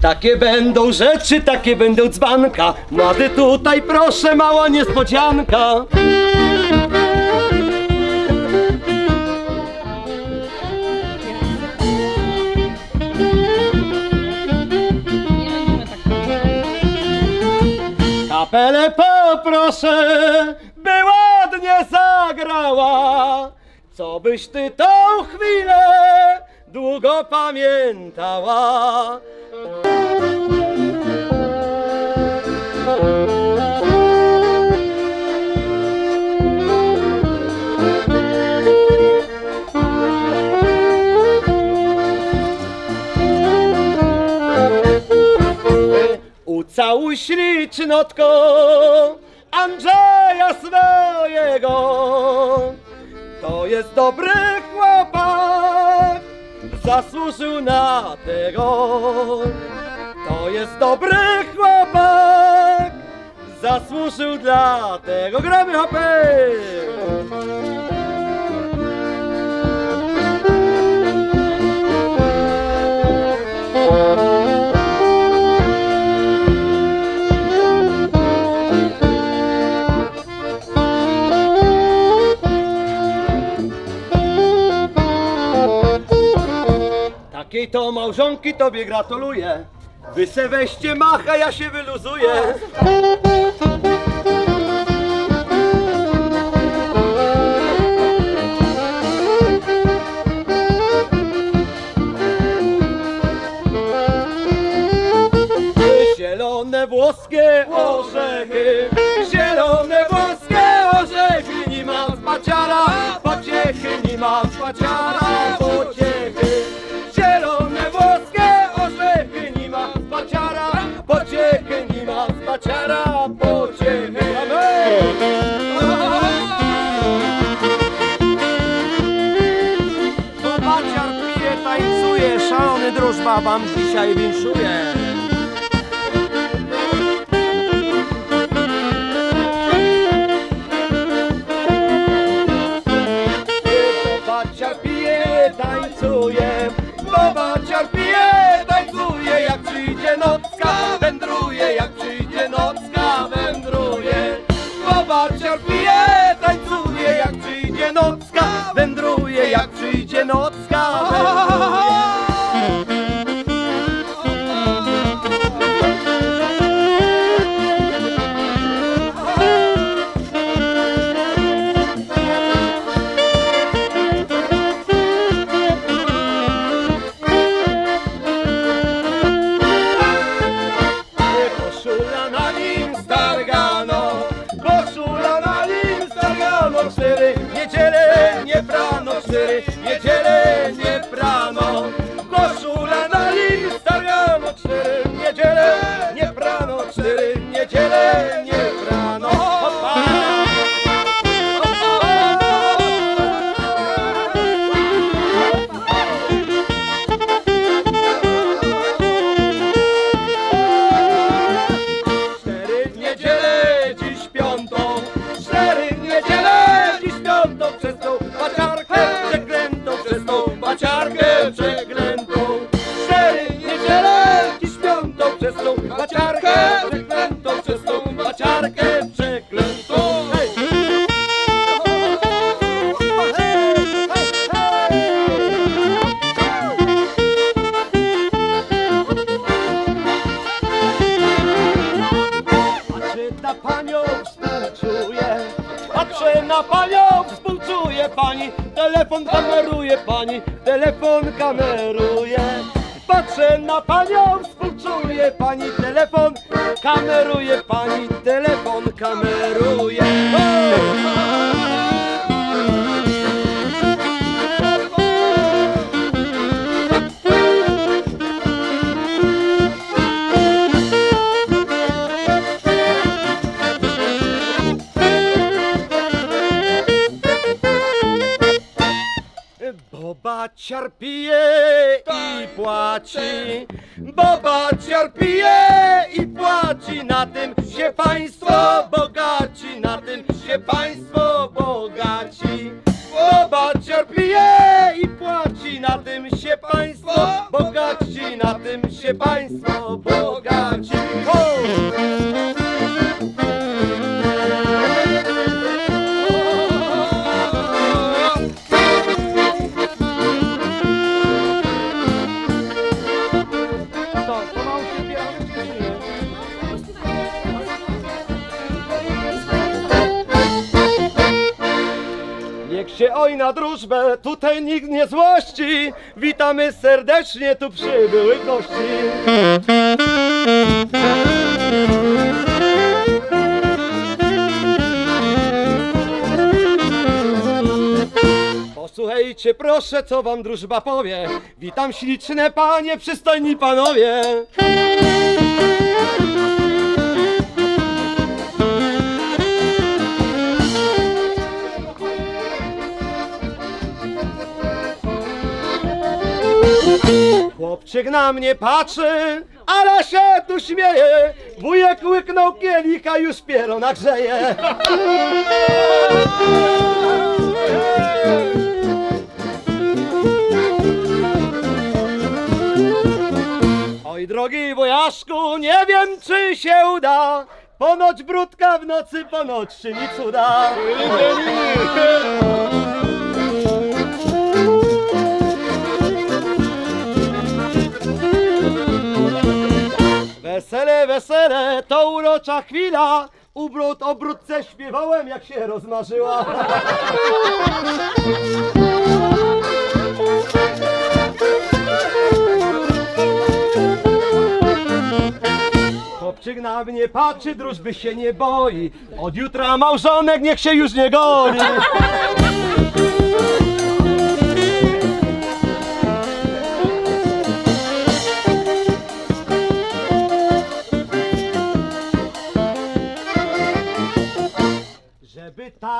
Takie będą rzeczy, takie będą dzbanka. Młody tutaj proszę, mała niespodzianka. Kapelę poproszę, by ładnie zagrała. Co byś ty tą chwilę długo pamiętała. Ucałuj ślicznotko Andrzeja swojego To jest dobry Zasłużył na tego. To jest dobry chłopak. Zasłużył dla tego. Gramy hopy! Takiej to małżonki tobie gratuluję. Wy se weźcie macha, ja się wyluzuję. Szalony drużba wam dzisiaj winszuje. Bobaciar pije, tańcuje, bobaciar pije, tańcuje, jak przyjdzie nocka, Telefon kameruje pani, telefon kameruje. Patrzę na panią, współczuję pani Telefon kameruje pani, telefon kameruje Bobaciar pije i płaci, Bobaciar pije i płaci, na tym się państwo bogaci, na tym się państwo bogaci. Bobaciar pije i płaci, na tym się państwo bogaci, na tym się państwo bogaci. Się oj na drużbę, tutaj nikt nie złości. Witamy serdecznie, tu przybyły gości. Posłuchajcie proszę, co wam drużba powie. Witam śliczne panie, przystojni panowie. Chłopczyk na mnie patrzy, ale się tu śmieje. Wujek łyknął kielicha, już piero nagrzeje. Oj drogi wojaszku, nie wiem czy się uda. Ponoć brudka w nocy, ponoć czyni cuda. Wesele, to urocza chwila. Ubród o brudce śpiewałem, jak się rozmarzyła. Chłopczyk na mnie patrzy, drużby się nie boi. Od jutra małżonek niech się już nie goni.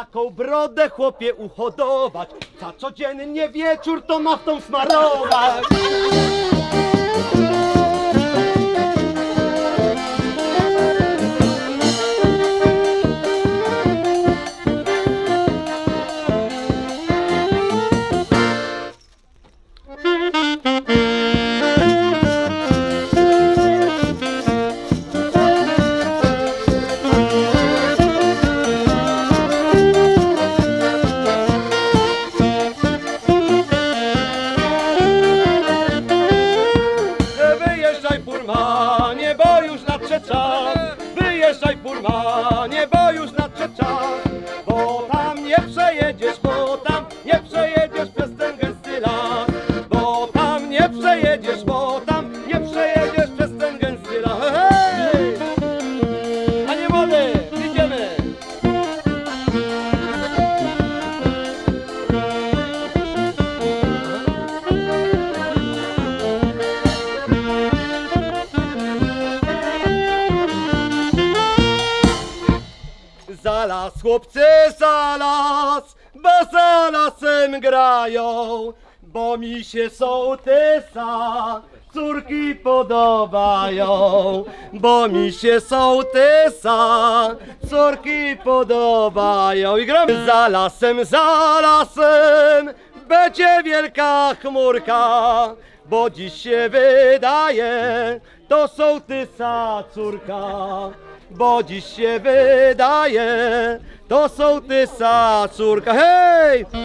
Taką brodę chłopie uhodować, za codziennie wieczór to naftą smarować. Wyjeżdżaj furmanie, bo już nadszedł czas. Bo tam nie przejedziesz, bo tam nie przejedziesz przez ten gęsty las. Bo tam nie przejedziesz, bo tam nie przejedziesz przez ten gęsty las. Hej! Panie młody, idziemy! Za las, chłopcy, za las, bo za lasem grają, bo mi się sołtysa córki podobają, bo mi się sołtysa córki podobają. I gramy za lasem, za lasem, będzie wielka chmurka, bo dziś się wydaje, to sołtysa córka bo dziś się wydaje, to sołtysa córka, hej!